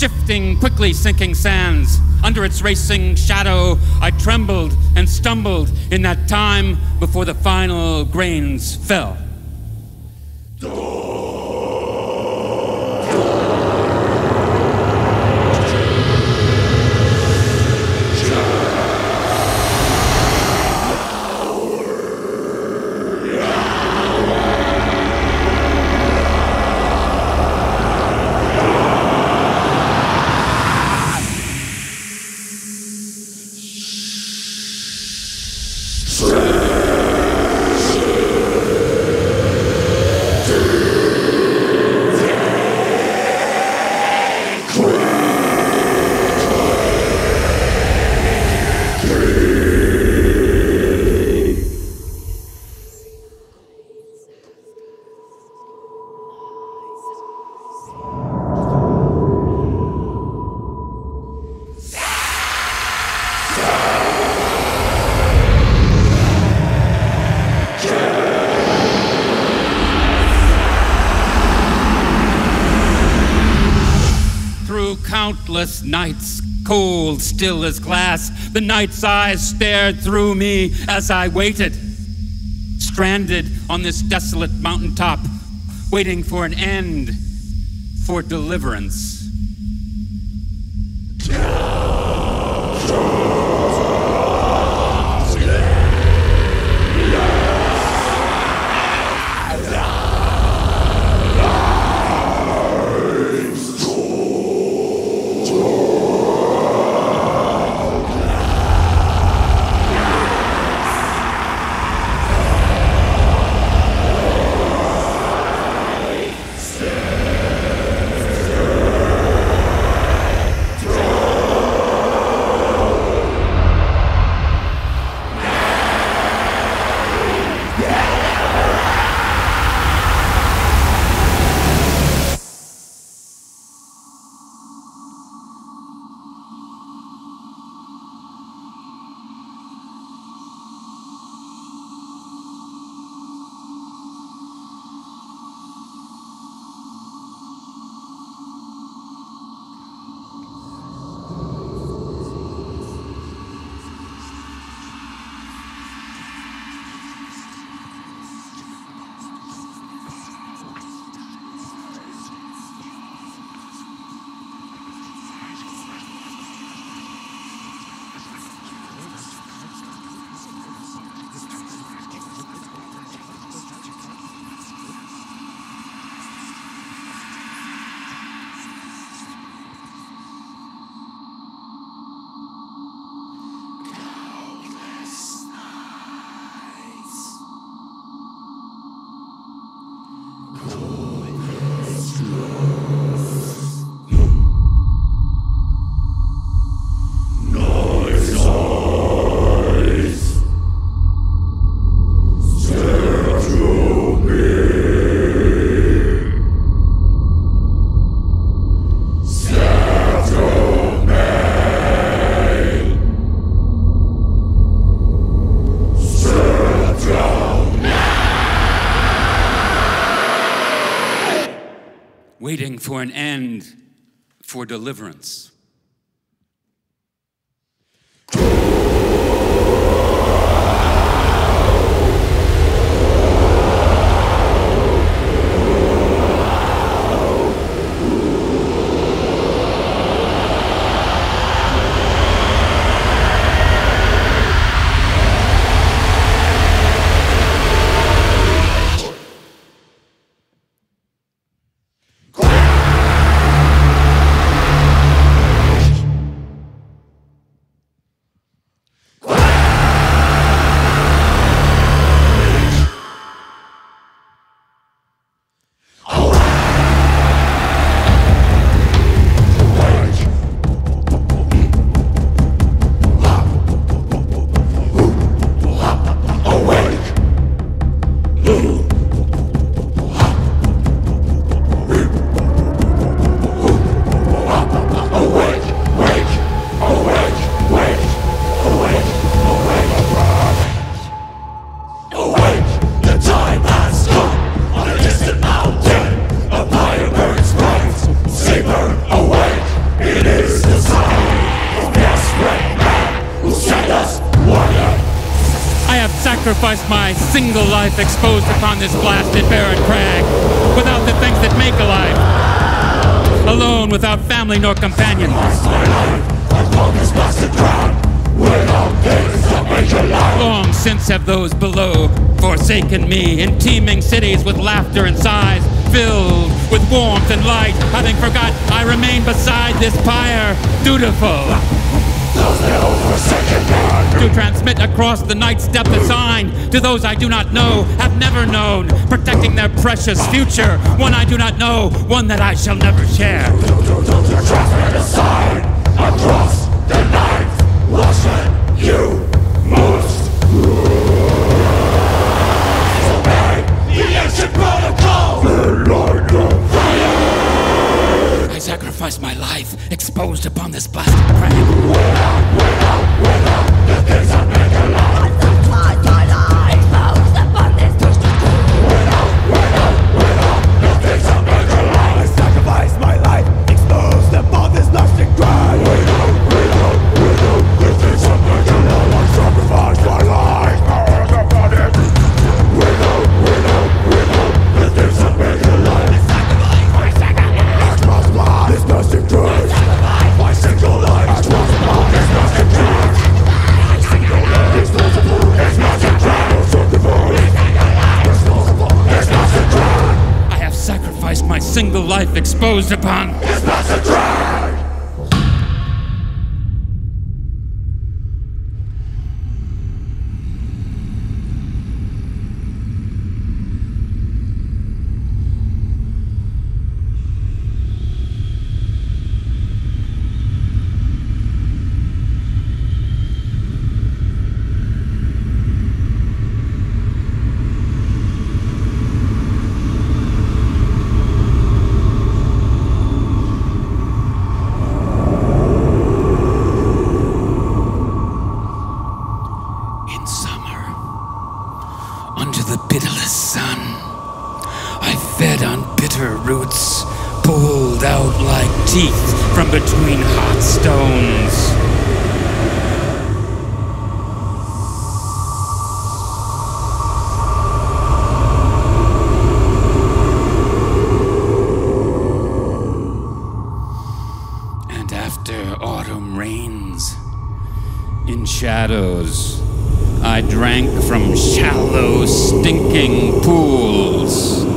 shifting, quickly sinking sands. Under its racing shadow, I trembled and stumbled in that time before the final grains fell. Through nights, cold, still as glass, the night's eyes stared through me as I waited, stranded on this desolate mountaintop, waiting for an end, for deliverance. For deliverance. Sacrificed my single life exposed upon this blasted barren crag, without the things that make a life. Alone, without family nor companion. Long since have those below forsaken me in teeming cities with laughter and sighs, filled with warmth and light, having forgot I remain beside this pyre, dutiful. To transmit across the night's depth a sign to those I do not know, have never known, protecting their precious future, one I do not know, one that I shall never share. To Transmit a sign across the night, watching you most. Obey the ancient protocol. I sacrificed my life, exposed upon this blasted crag. I life, exposed upon. Ground. In summer, under the pitiless sun, I fed on bitter roots, pulled out like teeth from between hot stones. And after autumn rains, in shadows, I drank from shallow, stinking pools.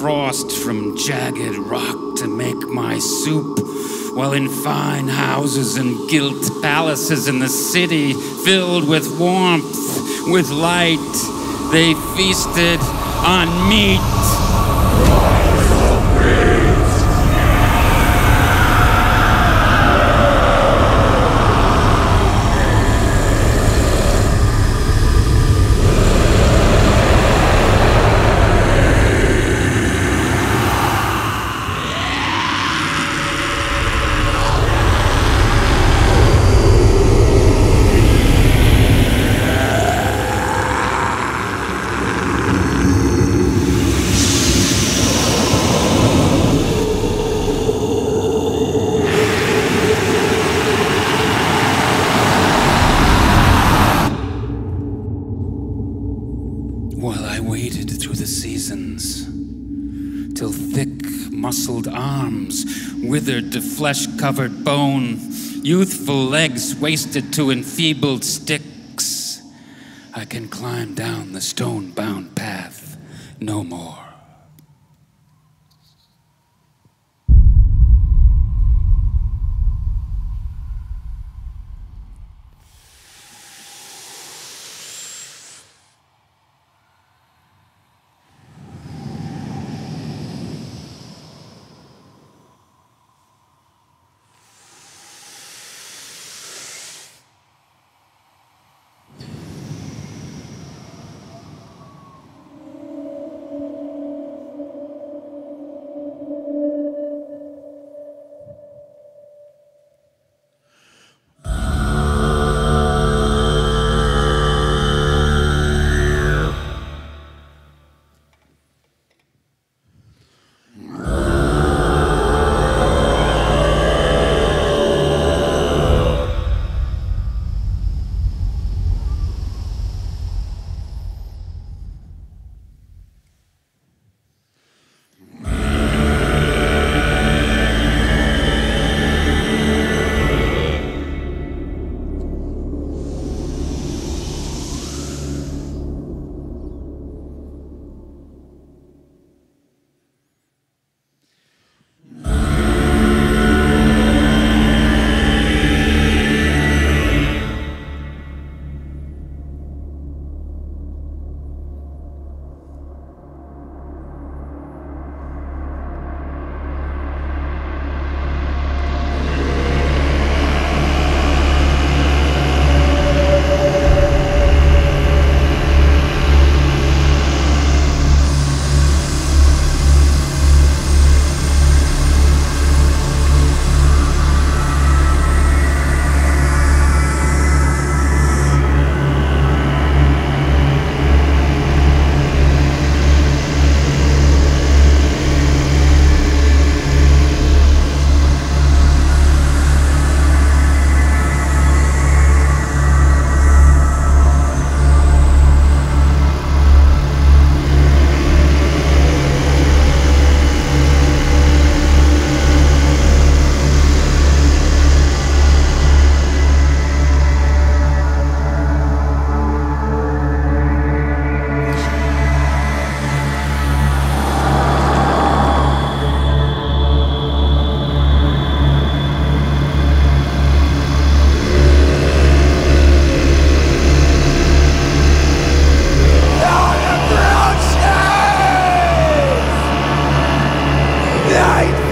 Frost from jagged rock to make my soup, while in fine houses and gilt palaces in the city, filled with warmth, with light, they feasted on meat. While I waited through the seasons, till thick muscled arms withered to flesh covered bone, youthful legs wasted to enfeebled sticks, I can climb down the stone bound path no more.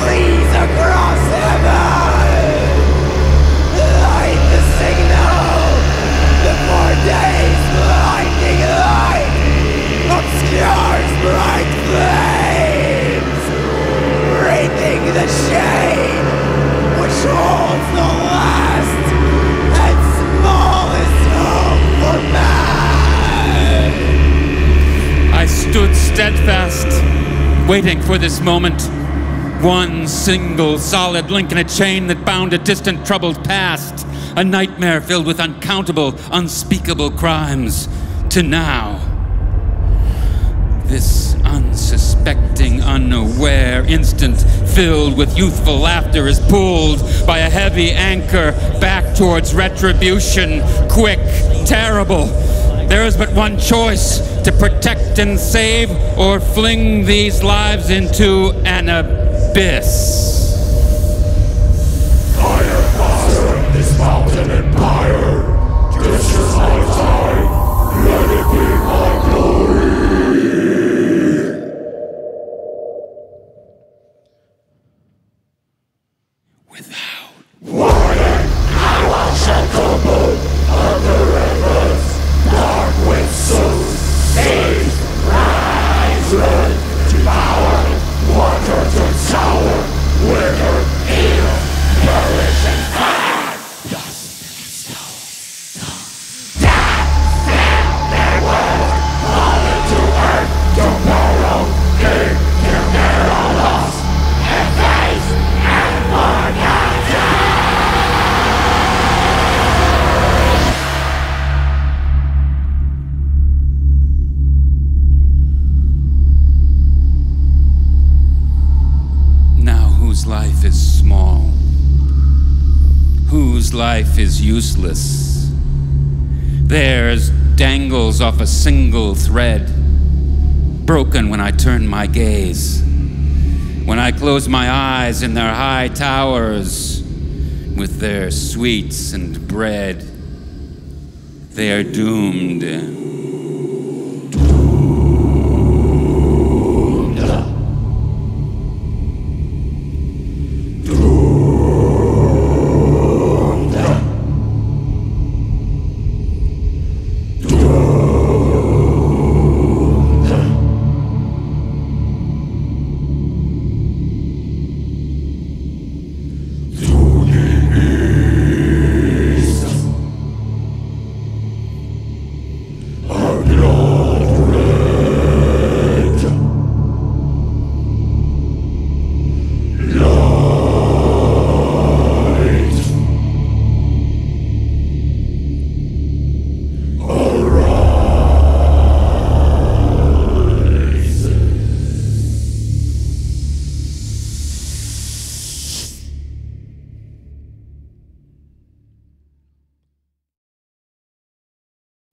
across heaven! Light the signal! The four days blinding light obscures bright flames, the shade which holds the last and smallest hope for man. I stood steadfast, waiting for this moment one single solid link in a chain that bound a distant troubled past. A nightmare filled with uncountable, unspeakable crimes. To now. This unsuspecting, unaware instant filled with youthful laughter is pulled by a heavy anchor back towards retribution. Quick, terrible. There is but one choice to protect and save or fling these lives into an abyss. Useless? Theirs dangles off a single thread, broken when I turn my gaze. When I close my eyes in their high towers with their sweets and bread, they are doomed